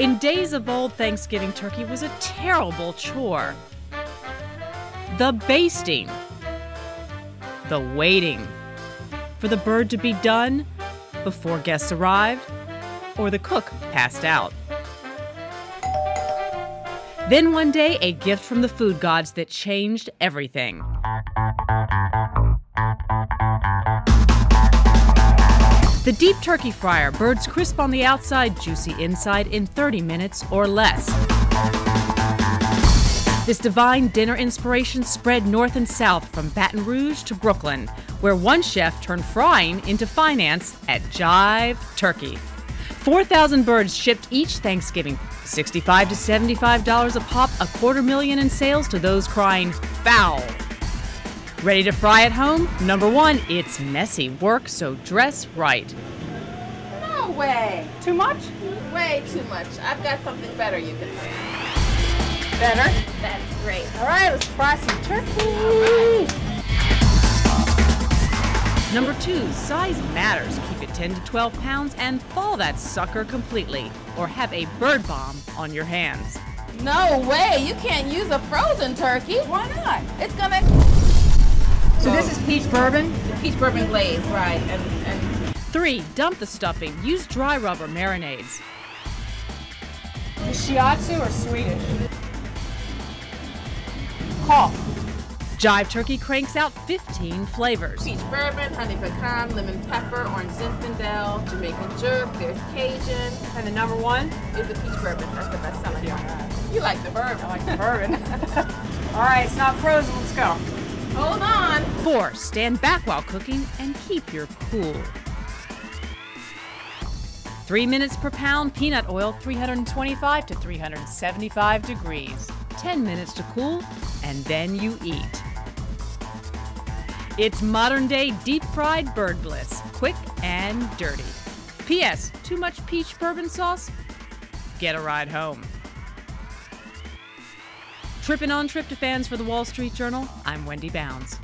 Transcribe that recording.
In days of old, Thanksgiving turkey was a terrible chore. The basting, the waiting for the bird to be done before guests arrived or the cook passed out. Then one day, a gift from the food gods that changed everything. The deep turkey fryer, birds crisp on the outside, juicy inside in 30 minutes or less. This divine dinner inspiration spread north and south from Baton Rouge to Brooklyn, where one chef turned frying into finance at Jive Turkey. 4,000 birds shipped each Thanksgiving, 65 to $75 a pop, a quarter million in sales to those crying foul. Ready to fry at home? Number one, it's messy work, so dress right. No way. Too much? Way too much. I've got something better you can do. Better. That's great. All right, let's fry some turkey. Number two, size matters. Keep it 10 to 12 pounds and thaw that sucker completely, or have a bird bomb on your hands. No way. You can't use a frozen turkey. Why not? It's gonna So this is peach bourbon. peach bourbon glaze, right? And and Three, dump the stuffing. Use dry rubber marinades. Is shiatsu or Swedish? Cough. Jive Turkey cranks out 15 flavors. peach bourbon, honey pecan, lemon pepper, orange zinfandel, Jamaican jerk. There's Cajun. And the number one? Is the peach bourbon. That's the best selling one. You like the bourbon? I like the bourbon. All right, it's not frozen. Let's go. Hold on. Four, stand back while cooking and keep your cool. Three minutes per pound, peanut oil, 325 to 375 degrees. 10 minutes to cool, and then you eat. It's modern day deep fried bird bliss, quick and dirty. P.S. Too much peach bourbon sauce? Get a ride home. Tripping on tryptophans for the Wall Street Journal, I'm Wendy Bounds.